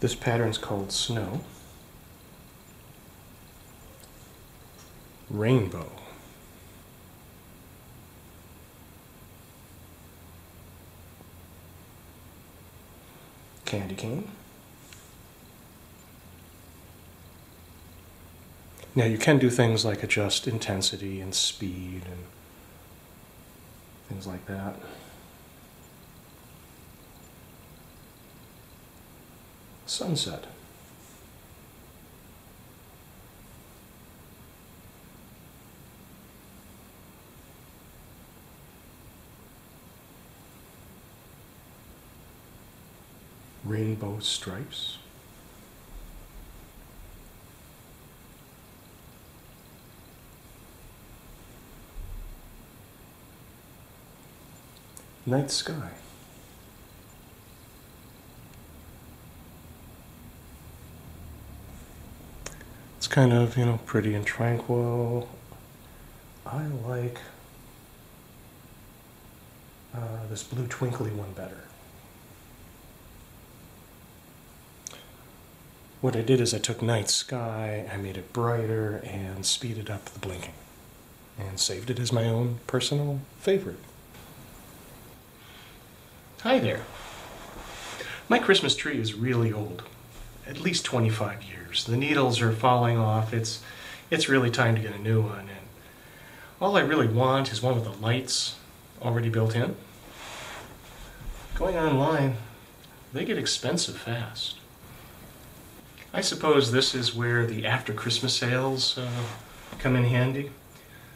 This pattern's called Snow. Rainbow. Candy cane. Now you can do things like adjust intensity and speed and things like that. Sunset. Rainbow stripes. Night sky. Kind of, you know, pretty and tranquil. I like uh, this blue twinkly one better. What I did is I took night sky, I made it brighter, and speeded up the blinking, and saved it as my own personal favorite. Hi there. My Christmas tree is really old, at least 25 years. The needles are falling off. It's, it's really time to get a new one. And all I really want is one with the lights already built in. Going online, they get expensive fast. I suppose this is where the after Christmas sales uh, come in handy.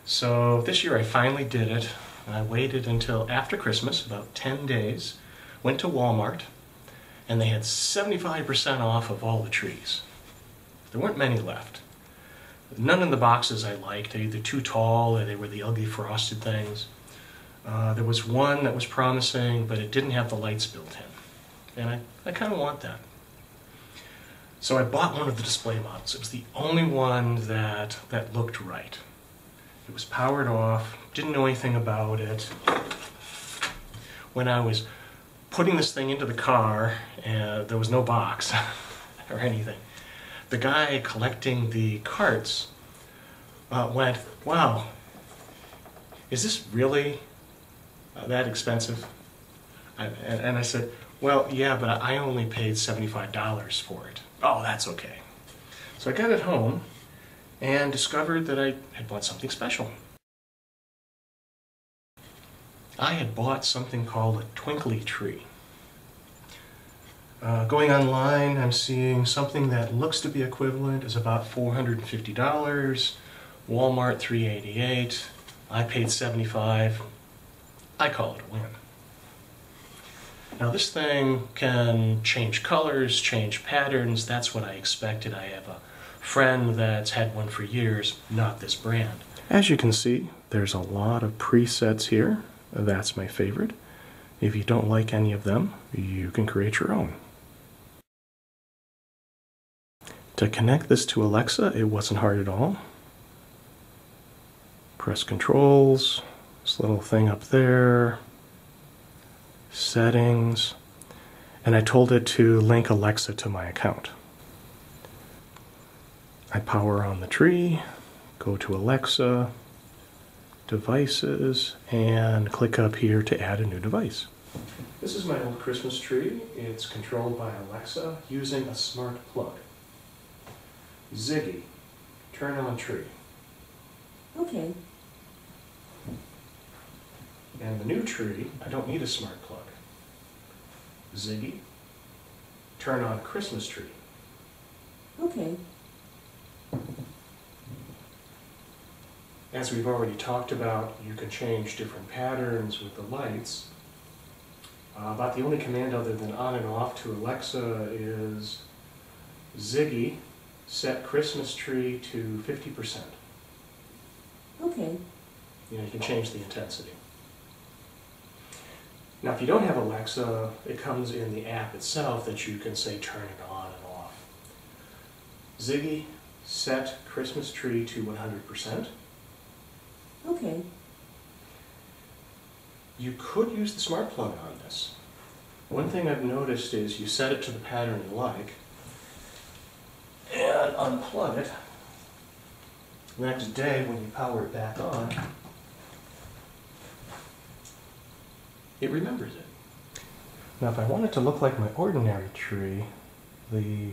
So this year I finally did it. I waited until after Christmas, about 10 days, went to Walmart, and they had 75% off of all the trees. There weren't many left. None of the boxes I liked. They're either too tall or they were the ugly frosted things. Uh, there was one that was promising, but it didn't have the lights built in. And I, I kind of want that. So I bought one of the display models. It was the only one that, that looked right. It was powered off, didn't know anything about it. When I was putting this thing into the car, uh, there was no box or anything. The guy collecting the carts uh, went, wow, is this really uh, that expensive? I, and, and I said, well, yeah, but I only paid $75 for it. Oh, that's okay. So I got it home and discovered that I had bought something special. I had bought something called a twinkly tree. Uh, going online, I'm seeing something that looks to be equivalent is about $450. Walmart 388. I paid 75. I call it a win. Now this thing can change colors, change patterns. That's what I expected. I have a friend that's had one for years, not this brand. As you can see, there's a lot of presets here. That's my favorite. If you don't like any of them, you can create your own. To connect this to Alexa, it wasn't hard at all. Press controls, this little thing up there, settings, and I told it to link Alexa to my account. I power on the tree, go to Alexa, devices, and click up here to add a new device. This is my old Christmas tree. It's controlled by Alexa using a smart plug. Ziggy, turn on tree. Okay. And the new tree, I don't need a smart plug. Ziggy, turn on Christmas tree. Okay. As we've already talked about, you can change different patterns with the lights. Uh, about the only command other than on and off to Alexa is Ziggy, set Christmas tree to 50%. Okay. You know, you can change the intensity. Now, if you don't have Alexa, it comes in the app itself that you can say turn it on and off. Ziggy, set Christmas tree to 100%. Okay. You could use the smart plug on this. One thing I've noticed is you set it to the pattern you like, and unplug it, the next day when you power it back on, it remembers it. Now if I want it to look like my ordinary tree, the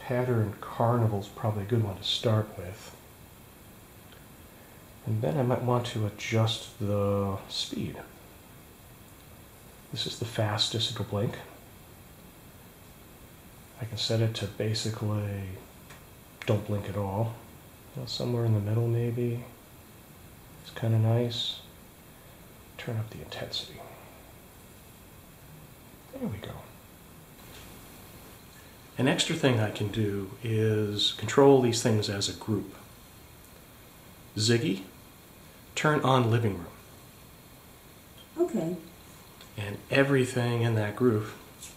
pattern carnival is probably a good one to start with. And then I might want to adjust the speed. This is the fastest it'll blink. I can set it to basically don't blink at all. Somewhere in the middle maybe. It's kind of nice. Turn up the intensity. There we go. An extra thing I can do is control these things as a group. Ziggy, turn on living room. Okay. And everything in that group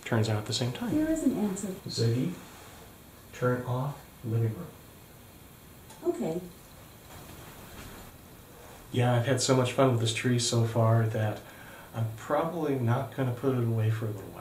turns out at the same time. Here is an answer. Ziggy, turn off living room. Okay. Yeah, I've had so much fun with this tree so far that I'm probably not going to put it away for a little while.